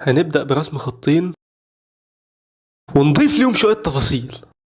هنبدأ برسم خطين ونضيف ليهم شوية تفاصيل.